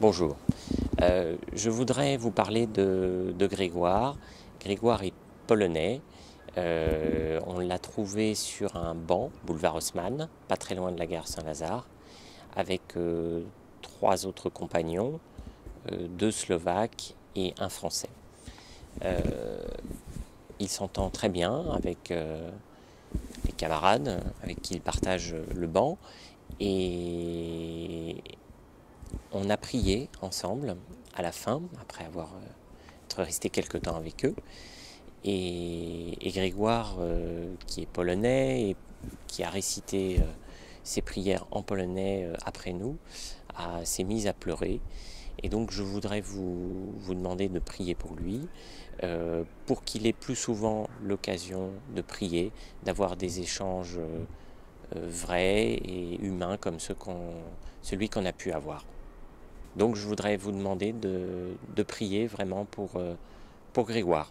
Bonjour. Euh, je voudrais vous parler de, Grégoire. Grégoire est polonais. Euh, on l'a trouvé sur un banc, boulevard Haussmann, pas très loin de la gare Saint-Lazare, avec euh, trois autres compagnons, deux Slovaques et un Français. il s'entend très bien avec les camarades avec qui il partage le banc on a prié ensemble à la fin, après avoir euh, resté quelque temps avec eux. Et, Grégoire, euh, qui est polonais et qui a récité euh, ses prières en polonais après nous, s'est mis à pleurer. Et donc je voudrais vous demander de prier pour lui, pour qu'il ait plus souvent l'occasion de prier, d'avoir des échanges vrais et humains comme celui qu'on a pu avoir. Donc je voudrais vous demander de, prier vraiment pour, euh, Grégoire.